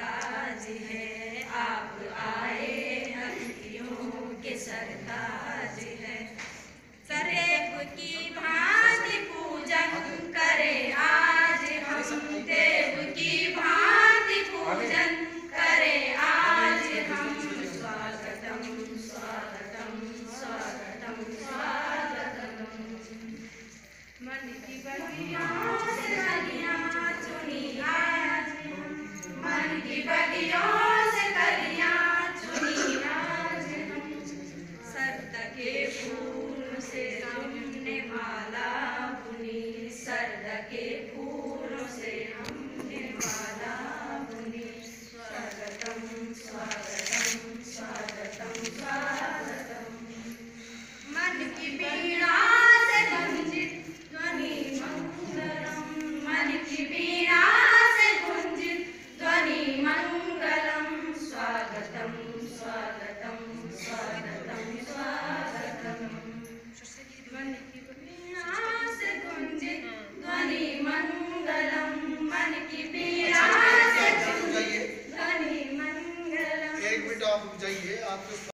ताज है। आप आए हस्तियों के सरताज है। सरेब की भांति पूजन करे आज हम, देव की भांति पूजन करे आज हम। स्वागतम स्वागतम स्वागतम स्वागतम। मन की बलियाँ से बलियाँ चुनी आप रुक जाइए आपके